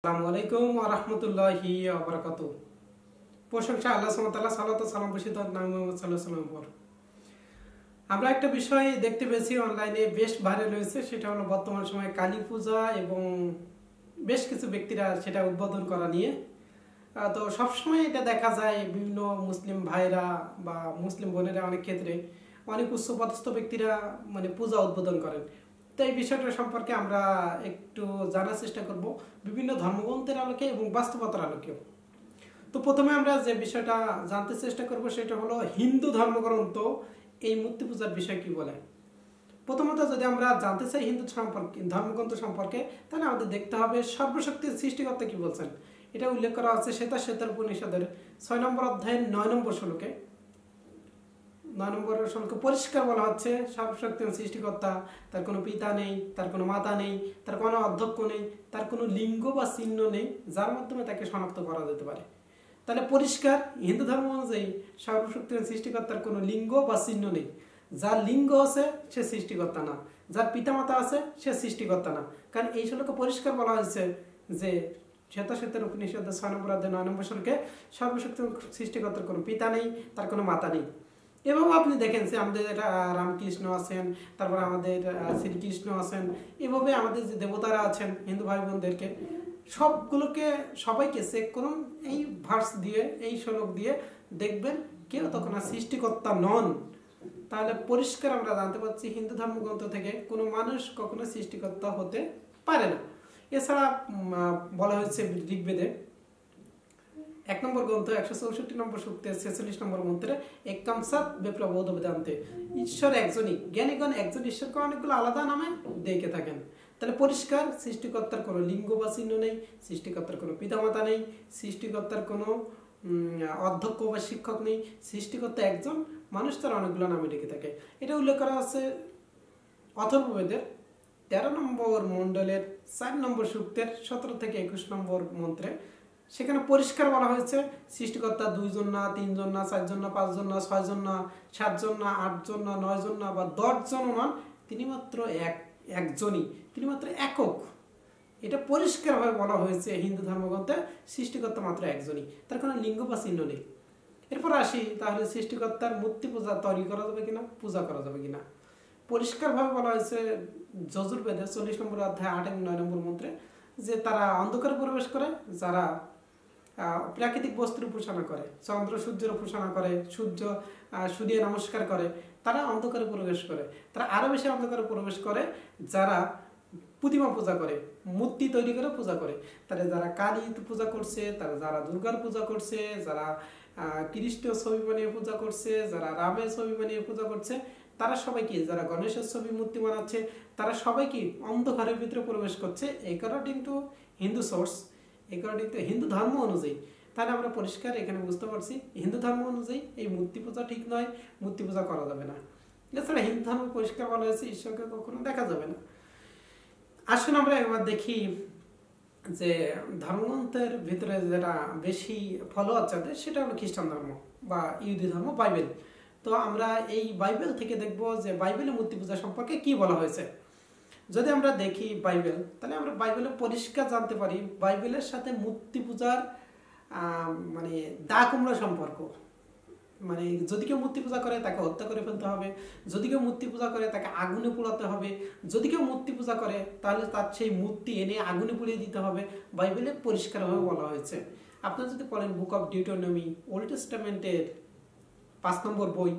আসসালামু আলাইকুম ওয়া রাহমাতুল্লাহি ওয়া বারাকাতুহু। প্রশংসা আল্লাহ তাআলা, সালাত সালাম বর্ষিত হোক নবী মুহাম্মদ সাল্লাল্লাহু আলাইহি ওয়াসাল্লাম পর আমরা একটা বিষয় দেখতে পেয়েছি অনলাইনে, বেশ ভাইরাল হয়েছে, সেটা হলো বর্তমান সময়ে কালী পূজা এবং বেশ কিছু ব্যক্তিরা সেটা উদ্বোধন করা নিয়ে। তো সবসময় এটা দেখা যায় বিভিন্ন মুসলিম ভাইরা বা মুসলিম বোনেরা অনেক ক্ষেত্রে অনেক উচ্চপদস্থ ব্যক্তিরা মানে পূজা উদ্বোধন করেন। তো এই বিষয়টা সম্পর্কে আমরা একটু জানার চেষ্টা করব বিভিন্ন ধর্মগ্রন্থের আলোকে এবং বাস্তবতার আলোকেও। তো প্রথমে আমরা যে বিষয়টা জানতে চেষ্টা করব সেটা হলো হিন্দু ধর্মগ্রন্থ এই মূর্তি পূজার বিষয় কি বলে? প্রথমত যদি আমরা জানতে চাই হিন্দু সম্পর্কে ধর্মগ্রন্থ সম্পর্কে, তাহলে আমাদের দেখতে হবে সর্বশক্তির সৃষ্টিকর্তা কি বলছেন? এটা উল্লেখ করা আছে শ্বেতা শ্বেতার উপনিষদের ছয় নম্বর অধ্যায়ের নয় নম্বর শ্লোকে। নয় নম্বর শ্লোকে পরিষ্কার বলা হচ্ছে। সর্বশক্তি সৃষ্টিকর্তা, তার কোনো পিতা নেই, তার কোনো মাতা নেই, তার কোনো অধ্যক্ষ নেই, তার কোনো লিঙ্গ বা চিহ্ন নেই, যার মাধ্যমে তাকে শনাক্ত করা যেতে পারে। তাহলে পরিষ্কার হিন্দু ধর্ম অনুযায়ী সর্বশক্তি সৃষ্টিকর্তার কোনো লিঙ্গ বা চিহ্ন নেই। যার লিঙ্গ আছে, সে সৃষ্টিকর্তা না। যার পিতামাতা আছে, সে সৃষ্টিকর্তা না। কারণ এই শ্লোকে পরিষ্কার বলা হয়েছে যে শ্বেতা শ্বেতের উপনিষদ ছয় নম্বর অধ্যায় নয় নম্বর শ্লোকে সর্বশক্তি সৃষ্টিকর্তার কোনো পিতা নেই, তার কোনো মাতা নেই। এবং আপনি দেখেন যে আমাদের রামকৃষ্ণ আছেন, তারপর আমাদের শ্রীকৃষ্ণ আছেন, এভাবে আমাদের যে দেবতারা আছেন, হিন্দু ভাই বোনদেরকে সবগুলোকে সবাইকে চেক করুন এই ভার্স দিয়ে, এই শ্লোক দিয়ে দেখবেন, কেউ তখন আর সৃষ্টিকর্তা নন। তাহলে পরিষ্কার আমরা জানতে পারছি হিন্দু ধর্মগ্রন্থ থেকে কোনো মানুষ কখনো সৃষ্টিকর্তা হতে পারে না। এছাড়া বলা হয়েছে ঋগ্বেদে এক নম্বর গ্রন্থ একশো চৌষট্টি নম্বর সূক্তের ছেচল্লিশ নম্বর মন্ত্রে একম সাত বিপ্লবোধ বেদান্তে। ঈশ্বর একজনই। জ্ঞানীগণ একজন ঈশ্বরকে অনেকগুলো আলাদা নামে ডেকে থাকেন। তাহলে পরিষ্কার, সৃষ্টিকর্তার কোনো লিঙ্গ বা চিহ্ন নেই, সৃষ্টিকর্তার কোনো পিতামাতা নেই, সৃষ্টিকর্তার কোনো অধ্যক্ষ বা শিক্ষক নেই, সৃষ্টিকর্তা একজন মানুষ তার অনেকগুলো নামে ডেকে থাকে। এটা উল্লেখ করা আছে অথর্ববেদের তেরো নম্বর মণ্ডলের চার নম্বর সূক্তের সতেরো থেকে একুশ নম্বর মন্ত্রে। সেখানে পরিষ্কার বলা হয়েছে, সৃষ্টিকর্তা দুইজন না, তিনজন না, চারজন না, পাঁচজন না, ছয়জন না, সাতজন না, আটজন না, নয়জন না বা দশজনও নন, তিনি মাত্র এক, একজনই, তিনি মাত্র একক। এটা পরিষ্কারভাবে বলা হয়েছে হিন্দু ধর্মগ্রন্থে, সৃষ্টিকর্তা মাত্র একজনই, তার কোনো লিঙ্গ বা চিহ্ন নেই। এরপর আসি, তাহলে সৃষ্টিকর্তার মূর্তি পূজা তৈরি করা যাবে কিনা, পূজা করা যাবে কিনা? পরিষ্কারভাবে বলা হয়েছে যজুর্বেদে চল্লিশ নম্বর অধ্যায়, আট এবং নয় নম্বর মন্ত্রে, যে তারা অন্ধকারে প্রবেশ করে, যারা প্রাকৃতিক বস্তুর উপাসনা করে চন্দ্র সূর্যের উপাসনা করে সূর্য আহ, সূর্য নমস্কার করে তারা অন্ধকারে প্রবেশ করে। তারা আরও বেশি অন্ধকারে প্রবেশ করে যারা প্রতিমা পূজা করে মূর্তি তৈরি করে পূজা করে। তারা যারা কালী পূজা করছে তারা যারা দুর্গার পূজা করছে যারা কৃষ্ণ ছবি বানিয়ে পূজা করছে যারা রামের ছবি বানিয়ে পূজা করছে তারা সবাই কি যারা গণেশের ছবি মূর্তি বানাচ্ছে তারা সবাই কি অন্ধকারের ভিতরে প্রবেশ করছে? এই কারণে কিন্তু Hindu source according to Hindu ধর্ম অনুযায়ী। তাহলে আমরা পরিষ্কার এখানে বুঝতে পারছি, হিন্দু ধর্ম অনুযায়ী এই মূর্তি পূজা ঠিক নয়, মূর্তি পূজা করা যাবে না। এছাড়া হিন্দু ধর্ম পরিষ্কার বলা হয়েছে, ঈশ্বরকে কখনো দেখা যাবে না। আসুন আমরা একবার দেখি যে ধর্মগ্রন্থের ভিতরে যেটা বেশি ফলোয়ার যাদের সেটা হলো খ্রিস্টান ধর্ম বা ইহুদি ধর্ম, বাইবেল। তো আমরা এই বাইবেল থেকে দেখব যে বাইবেলে মূর্তি পূজা সম্পর্কে কি বলা হয়েছে। যদি আমরা দেখি বাইবেল, তাহলে আমরা বাইবেলে পরিষ্কার জানতে পারি। বাইবেলের সাথে মূর্তি পূজার মানে দা কুমড়া সম্পর্ক। মানে যদি কেউ মূর্তি পূজা করে, তাকে হত্যা করে ফেলতে হবে। যদি কেউ মূর্তি পূজা করে, তাকে আগুনে পোড়াতে হবে। যদি কেউ মূর্তি পূজা করে, তাহলে তার সেই মূর্তি এনে আগুনে পুড়িয়ে দিতে হবে। বাইবেলে পরিষ্কারভাবে বলা হয়েছে। আপনারা যদি পড়েন বুক অফ ডিউটোনমি, ওল্ড টেস্টামেন্টের পাঁচ নম্বর বই,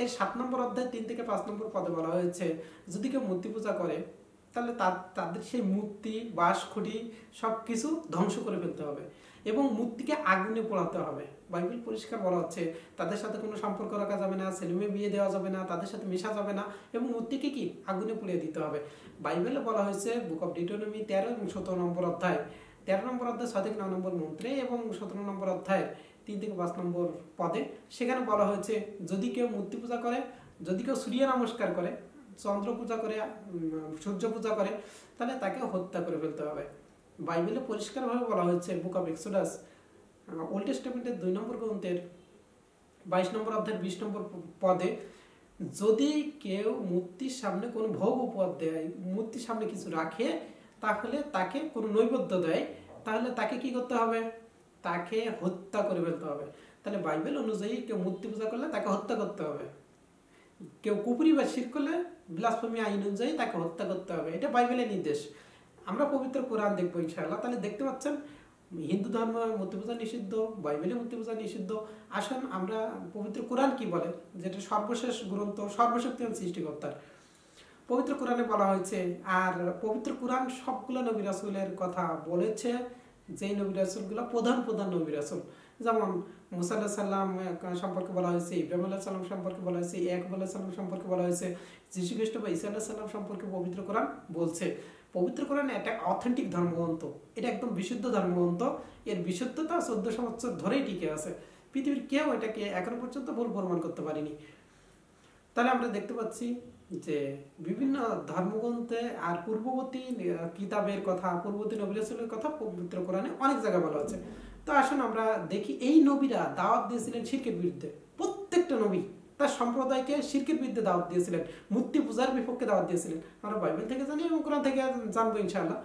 এর সাত নম্বর অধ্যায় তিন থেকে পাঁচ নম্বর পদে বলা হয়েছে, যদি কেউ মূর্তি পূজা করে তাহলে তাদের সেই মূর্তি বাঁশ খুঁটি সব কিছু ধ্বংস করে ফেলতে হবে এবং মূর্তিকে আগুনে পোড়াতে হবে। বাইবেল পরিষ্কার বলা হচ্ছে, তাদের সাথে কোনো সম্পর্ক রাখা যাবে না ছেলেমেয়ে বিয়ে দেওয়া যাবে না, তাদের সাথে মেশা যাবে না এবং মূর্তিকে কি? আগুনে পুড়িয়ে দিতে হবে। বাইবেলে বলা হয়েছে, বুক অফ ডিটোনমি তেরো এবং সতেরো নম্বর অধ্যায়। তেরো নম্বর অধ্যায়, ছয় থেকে নয় নম্বর মন্ত্রে এবং সতেরো নম্বর অধ্যায়, তিন থেকে পাঁচ নম্বর পদে। সেখানে বলা হয়েছে, যদি কেউ মূর্তি পূজা করে, যদি কেউ সূর্য নমস্কার করে চন্দ্র পূজা করে সূর্য পূজা করে, তাহলে তাকে হত্যা করে ফেলতে হবে। বাইবেলে পরিষ্কারভাবে বলা হয়েছে বুক অফ এক্সোডাস ওল্ড টেস্টামেন্টের দুই নম্বর গ্রন্থের বাইশ নম্বর অধ্যায়ের বিশ নম্বর পদে, যদি কেউ মূর্তির সামনে কোনো ভোগ উপহার দেয়, মূর্তির সামনে কিছু রাখে, তাহলে তাকে কোনো নৈবেদ্য দেয়, তাহলে তাকে কি করতে হবে? তাকে হত্যা করে ফেলতে হবে। তাহলে বাইবেল অনুযায়ী কেউ মূর্তি পূজা করলে তাকে হত্যা করতে হবে। কেউ কুপুরি বা শির করলে ব্লাসফেমি আইন অনুযায়ী তাকে হত্যা করতে হবে। এটা বাইবেলের নির্দেশ। আমরা পবিত্র কোরআন দেখব ইনশাআল্লাহ। তাহলে দেখতে পাচ্ছেন, হিন্দু ধর্ম মূর্তি পূজা নিষিদ্ধ, বাইবেলে মূর্তি পূজা নিষিদ্ধ। আসেন আমরা পবিত্র কোরআন কি বলে? যেটা সর্বশেষ গ্রন্থ, সর্বশক্তিমান সৃষ্টিকর্তার। পবিত্র কোরআনে বলা হয়েছে, আর পবিত্র কোরআন সবগুলো নবী রাসুলের কথা বলেছে যেই নবী রাসুলগুলো প্রধান প্রধান নবী রাসুল। যেমন মুসাল্লাহ সাল্লাম সম্পর্কে বলা হয়েছে, ইব্রাহিম আল্লাহ সাল্লাম সম্পর্কে বলা হয়েছে এক আল্লাহ সাল্লাম সম্পর্কে বলা হয়েছে যীশু খ্রিস্ট বা ইসা আল্লাহ সাল্লাম সম্পর্কে পবিত্র কোরআন বলছে। পবিত্র কোরআন একটা অথেন্টিক ধর্মগ্রন্থ। এটা একদম বিশুদ্ধ ধর্মগ্রন্থ। এর বিশুদ্ধতা চোদ্দশো বছর ধরেই টিকে আছে। পৃথিবীর কেউ এটাকে এখনও পর্যন্ত ভুল প্রমাণ করতে পারিনি। তাহলে আমরা দেখতে পাচ্ছি যে বিভিন্ন ধর্মগ্রন্থে আর পূর্ববর্তী কিতাবের কথা পূর্ববর্তী নবীর কথা পবিত্র কোরআনে অনেক জায়গায় বলা হচ্ছে তো আসুন আমরা দেখি, এই নবীরা দাওয়াত দিয়েছিলেন শিরকের বিরুদ্ধে। প্রত্যেকটা নবী তার সম্প্রদায়কে শিরকের বিরুদ্ধে দাওয়াত দিয়েছিলেন। মূর্তি পূজার বিপক্ষে দাওয়াত দিয়েছিলেন। আমরা বাইবেল থেকে জানি এবং কোরআন থেকে জানব ইনশাআল্লাহ।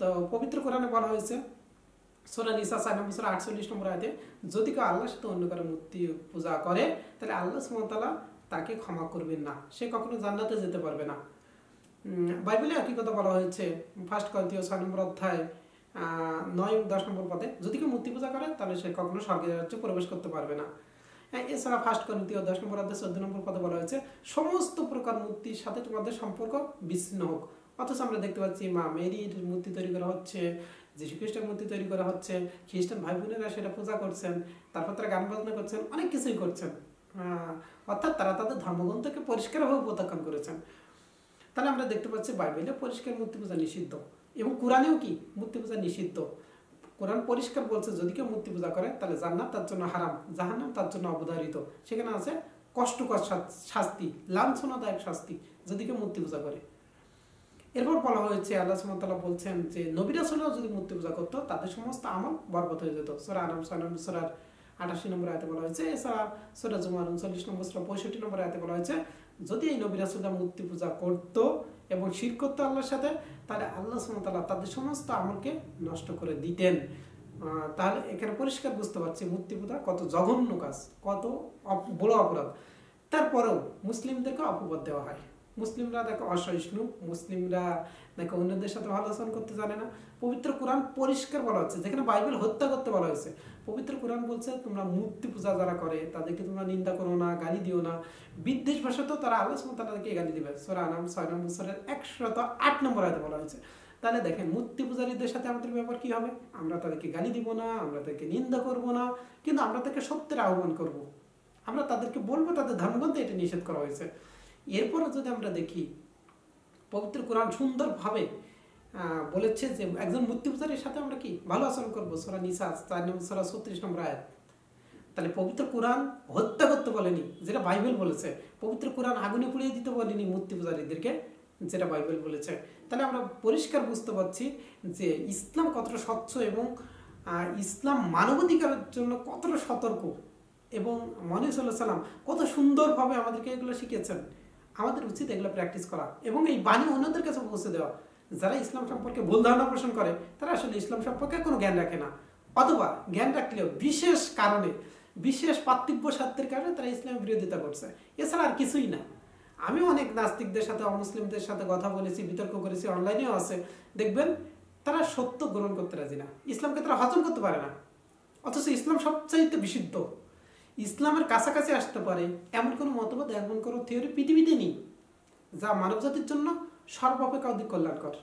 তো পবিত্র কোরআনে বলা হয়েছে, সোরা নিসা চার নম্বর, সোরা আটচল্লিশ নম্বর আয়তে, যদি কেউ আল্লাহর সাথে অন্য কারও মূর্তি পূজা করে, তাহলে আল্লাহ সুমতালা তাকে ক্ষমা করবেন না। সে কখনো জান্নাতে যেতে পারবে না। বাইবেলে একই কথা বলা হয়েছে, ফার্স্ট কন্তীয় ছয় নম্বর অধ্যায় নয়, দশ নম্বর পদে, যদি কেউ মূর্তি পূজা করে, তাহলে সে কখনো স্বর্গের রাজ্যে প্রবেশ করতে পারবে না। এছাড়া ফার্স্ট করিন্তীয় দশ নম্বর অধ্যায়, চোদ্দ নম্বর পদে বলা হয়েছে, সমস্ত প্রকার মূর্তির সাথে তোমাদের সম্পর্ক বিচ্ছিন্ন হোক। অথচ আমরা দেখতে পাচ্ছি, মা মেরির মূর্তি তৈরি করা হচ্ছে যীশু খ্রিস্টের মূর্তি তৈরি করা হচ্ছে, খ্রিস্টান ভাই বোনেরা সেটা পূজা করছেন, তারপর তারা গান বাজনা করছেন, অনেক কিছুই করছেন। অর্থাৎ তারা তাদের ধর্মগ্রন্থকে পরিষ্কারভাবে প্রত্যাখ্যান করেছেন। তাহলে আমরা দেখতে পাচ্ছি বাইবেলে পরিষ্কার মূর্তি পূজা নিষিদ্ধ এবং কোরআনেও কি মূর্তি পূজা নিষিদ্ধ? কোরআন পরিষ্কার বলছে, যদি কেউ মূর্তি পূজা করে, তাহলে জান্নাত তার জন্য হারাম, জাহান্নাম তার জন্য অবধারিত। সেখানে আছে কষ্টকর শাস্তি, লাঞ্ছনাদায়ক শাস্তি, যদি কেউ মূর্তি পূজা করে। এরপর বলা হয়েছে, আল্লাহ সুমতাল্লাহ বলছেন যে নবীরা যদি মূর্তি পূজা করতো, তাদের সমস্ত আমল বরবত হয়ে যেত। সোরা আনাম সালাম সোরার আঠাশি নম্বর আয়তে বলা হয়েছে, এছাড়া সোরা জুমার উনচল্লিশ নম্বর সোরা পঁয়ষট্টি নম্বর আয়তে বলা হয়েছে, যদি এই নবীরা সোজা মূর্তি পূজা করতো এবং শির করতো আল্লাহর সাথে, তাহলে আল্লাহ সুমতাল্লাহ তাদের সমস্ত আমলকে নষ্ট করে দিতেন। তাহলে এখানে পরিষ্কার বুঝতে পারছি মূর্তি পূজা কত জঘন্য কাজ, কত বড় অপরাধ। তারপরেও মুসলিমদেরকে অপবাদ দেওয়া হয়। মুসলিমরা দেখো অসহিষ্ণু, মুসলিমরা দেখো অন্যদের সাথে ভালো আচরণ করতে জানে না। পবিত্র কোরআন পরিষ্কার বলা হচ্ছে, যেখানে বাইবেল হত্যা করতে বলা হয়েছে। পবিত্র কোরআন বলছে, তোমরা মূর্তি পূজা যারা করে, তাদেরকে তোমরা নিন্দা করো না, গালি দিও না। বিদ্বেষ ভাষাতেও তারা আল্লাহ তাদেরকে গালি দিবে। সোরা আনাম ছয় নম্বর সোরের একশত আট নম্বর আয়তে বলা হয়েছে। তাহলে দেখেন, মূর্তি পূজারীদের সাথে আমাদের ব্যাপার কি হবে? আমরা তাদেরকে গালি দিব না, আমরা তাদেরকে নিন্দা করব না, কিন্তু আমরা তাদেরকে সত্যের আহ্বান করব। আমরা তাদেরকে বলব, তাদের ধর্মগ্রন্থে এটা নিষেধ করা হয়েছে। এরপরে যদি আমরা দেখি, পবিত্র কোরআন সুন্দরভাবে বলেছে যে একজন মূর্তি পূজারীর সাথে আমরা কি ভালো আচরণ করব? সোরা নিসা, চার নম্বর সোরা ছত্রিশ নম্বর আয়াত। তাহলে পবিত্র কোরআন হত্যা করতে বলেনি, যেটা বাইবেল বলেছে। পবিত্র কোরআন আগুনে পুড়িয়ে দিতে বলেনি মূর্তি পূজারীদেরকে যেটা বাইবেল বলেছে। তাহলে আমরা পরিষ্কার বুঝতে পারছি যে ইসলাম কতটা স্বচ্ছ এবং ইসলাম মানবাধিকারের জন্য কতটা সতর্ক এবং মনে সাল্লাম কত সুন্দরভাবে আমাদেরকে এগুলো শিখিয়েছেন। আমাদের উচিত এগুলো প্র্যাকটিস করা এবং এই বাণী অন্যদের কাছে পৌঁছে দেওয়া। যারা ইসলাম সম্পর্কে ভুল ধারণা পোষণ করে, তারা আসলে ইসলাম সম্পর্কে কোনো জ্ঞান রাখে না। অথবা জ্ঞান রাখলেও বিশেষ কারণে, বিশেষ পার্থিব্য স্বার্থের কারণে তারা ইসলামের বিরোধিতা করছে। এছাড়া আর কিছুই না। আমি অনেক নাস্তিকদের সাথে, অমুসলিমদের সাথে কথা বলেছি, বিতর্ক করেছি, অনলাইনেও আছে। দেখবেন, তারা সত্য গ্রহণ করতে রাজি না। ইসলামকে তারা হজম করতে পারে না। অথচ ইসলাম সবচাইতে বিশুদ্ধ। ইসলামের কাছাকাছি আসতে পারে এমন কোনো মতবাদ, এমন কোনো থিওরি পৃথিবীতে নেই। যা মানবজাতির জন্য সর্বাপেক্ষা অধিক কল্যাণকর।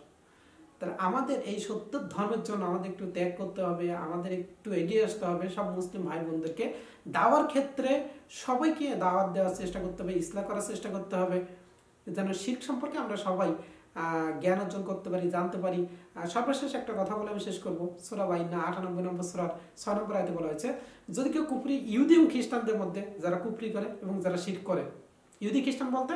তাহলে আমাদের এই সত্য ধর্মের জন্য আমাদের একটু ত্যাগ করতে হবে, আমাদের একটু এগিয়ে আসতে হবে সব মুসলিম ভাই বোনদেরকে দাওয়ার ক্ষেত্রে সবাইকে দাওয়াত দেওয়ার চেষ্টা করতে হবে ইসলাম করার চেষ্টা করতে হবে। যেন শিখ সম্পর্কে আমরা সবাই জ্ঞান অর্জন করতে পারি, জানতে পারি। সর্বশেষ একটা কথা বলে আমি শেষ করব। সোরা বাইনা, আটানব্বই নম্বর সোরার ছয় নম্বর আয়তে বলা হয়েছে, যদি কেউ কুপরি ইহুদি খ্রিস্টানদের মধ্যে, যারা কুপরি করে এবং যারা শিখ করে। ইহুদি খ্রিস্টান বলতে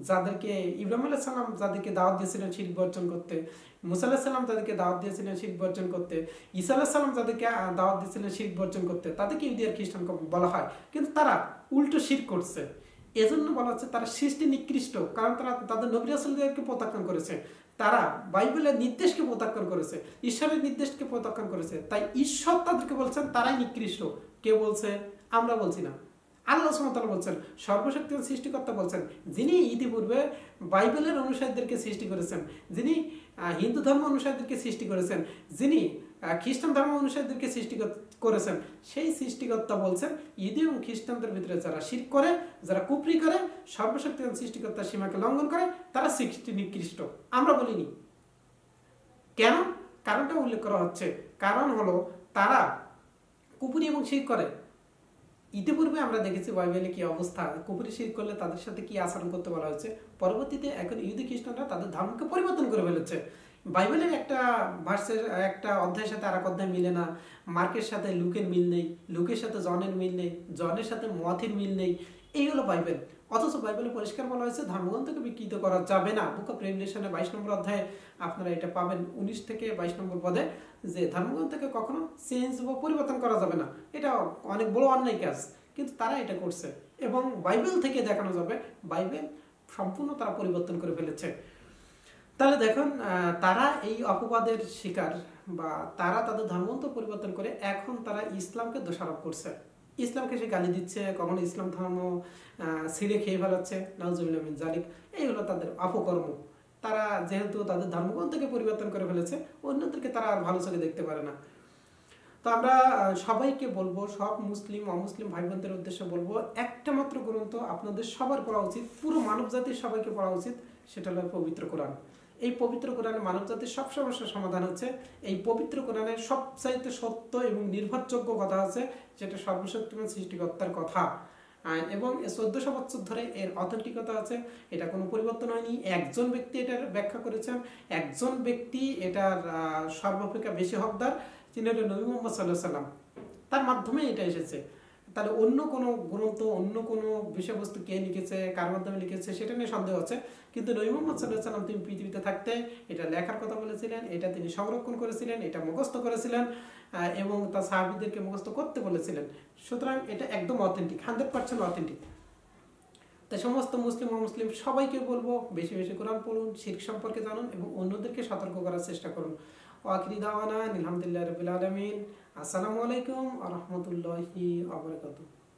যাদেরকে, ইব্রাহিম আল্লাহ সাল্লাম যাদেরকে দাওয়াত দিয়েছিলেন শিখ বর্জন করতে মুসাল্লাহ সাল্লাম তাদেরকে দাওয়াত দিয়েছিলেন শিখ বর্জন করতে, ঈসা আল্লাহ সাল্লাম যাদেরকে দাওয়াত দিয়েছিলেন শিখ বর্জন করতে, তাদেরকে আর খ্রিস্টান বলা হয়। কিন্তু তারা উল্টো শিখ করছে। এজন্য বলা হচ্ছে তারা সৃষ্টি নিকৃষ্ট, কারণ তারা তাদের নবী রাসুলদেরকে প্রত্যাখ্যান করেছে। তারা বাইবেলের নির্দেশকে প্রত্যাখ্যান করেছে, ঈশ্বরের নির্দেশকে প্রত্যাখ্যান করেছে। তাই ঈশ্বর তাদেরকে বলছেন, তারাই নিকৃষ্ট। কে বলছে? আমরা বলছি না। আল্লাহ সুমতাল বলছেন, সর্বশক্তিমান সৃষ্টিকর্তা বলছেন, যিনি ইতিপূর্বে বাইবেলের অনুসারীদেরকে সৃষ্টি করেছেন, যিনি হিন্দু ধর্ম অনুসারীদেরকে সৃষ্টি করেছেন, যিনি খ্রিস্টান ধর্ম অনুসারীদেরকে সৃষ্টি করেছেন, সেই সৃষ্টিকর্তা বলছেন ইদি এবং খ্রিস্টানদের ভিতরে যারা শির করে, যারা কুপরি করে, সর্বশক্তিমান সৃষ্টিকর্তার সীমাকে লঙ্ঘন করে, তারা সৃষ্টি নিকৃষ্ট। আমরা বলিনি। কেন? কারণটা উল্লেখ করা হচ্ছে, কারণ হলো তারা কুপুরি এবং শির করে। ইতিপূর্বে আমরা দেখেছি বাইবেলে কি অবস্থা? কুপুরি শির করলে তাদের সাথে কি আচরণ করতে বলা হয়েছে? পরবর্তীতে এখন ইহুদি খ্রিস্টানরা তাদের ধর্মকে পরিবর্তন করে ফেলেছে। বাইবেলের একটা ভার্সের, একটা অধ্যায়ের সাথে আর এক অধ্যায় মিলে না। মার্কের সাথে লুকের মিল নেই, লুকের সাথে জনের মিল নেই, জনের সাথে মথের মিল নেই। এই হলো বাইবেল। অথচ বাইবেলে পরিষ্কার বলা হয়েছে, ধর্মগ্রন্থকে বিকৃত করা যাবে না। বুক অফ রেভলিউশনের বাইশ নম্বর অধ্যায়ে আপনারা এটা পাবেন, উনিশ থেকে বাইশ নম্বর পদে, যে ধর্মগ্রন্থকে কখনো চেঞ্জ বা পরিবর্তন করা যাবে না। এটা অনেক বড় অন্যায় কাজ কিন্তু তারা এটা করছে। এবং বাইবেল থেকে দেখানো যাবে, বাইবেল সম্পূর্ণ তারা পরিবর্তন করে ফেলেছে। তাহলে দেখুন তারা এই অপবাদের শিকার বা তারা তাদের ধর্মগ্রন্থ পরিবর্তন করে এখন তারা ইসলামকে দোষারোপ করছে। ইসলামকে সে গালি দিচ্ছে, কখনো ইসলাম ধর্ম ছিঁড়ে খেয়ে ফেলাচ্ছে নজরুল জালিক এই হলো তাদের অপকর্ম। তারা যেহেতু তাদের ধর্মগ্রন্থকে পরিবর্তন করে ফেলেছে, অন্যদেরকে তারা আর ভালো চোখে দেখতে পারে না। তো আমরা সবাইকে বলব, সব মুসলিম, অমুসলিম ভাই বোনদের উদ্দেশ্যে বলব, একটা মাত্র গ্রন্থ আপনাদের সবার পড়া উচিত, পুরো মানব জাতির সবাইকে পড়া উচিত, সেটা হলো পবিত্র কোরআন। এই পবিত্র কোরআনে মানব জাতির সব সমস্যার সমাধান হচ্ছে। এই পবিত্র কোরআনে সবচাইতে সত্য এবং নির্ভরযোগ্য কথা আছে, যেটা সর্বশক্তিমান সৃষ্টিকর্তার কথা। এবং চোদ্দশো বছর ধরে এর অথেন্টিকতা আছে। এটা কোনো পরিবর্তন হয়নি। একজন ব্যক্তি এটার ব্যাখ্যা করেছেন। একজন ব্যক্তি এটার সর্বাপেক্ষা বেশি হকদার তিনি হলেন নবী মোহাম্মদ সাল্লাহ সাল্লাম তার মাধ্যমে এটা এসেছে। তাহলে অন্য কোনো গ্রন্থ, অন্য কোনো বিষয়বস্তু কে লিখেছে, কার মাধ্যমে লিখেছে, সেটা নিয়ে সন্দেহ আছে কিন্তু নবী মোহাম্মদ সাল্লাহ সাল্লাম তিনি পৃথিবীতে থাকতে এটা লেখার কথা বলেছিলেন, এটা তিনি সংরক্ষণ করেছিলেন, এটা মুখস্থ করেছিলেন এবং তার সাহাবিদেরকে মুখস্থ করতে বলেছিলেন। সুতরাং এটা একদম অথেন্টিক হান্ড্রেড পার্সেন্ট অথেন্টিক তাই সমস্ত মুসলিম মুসলিম সবাইকে বলব, বেশি বেশি কোরআন পড়ুন শিখ সম্পর্কে জানুন এবং অন্যদেরকে সতর্ক করার চেষ্টা করুন। ওয়াকিরি আলহামদুলিল্লাহ রবিল আলমিন। আসসালামু আলাইকুম আ রহমতুল্লাহি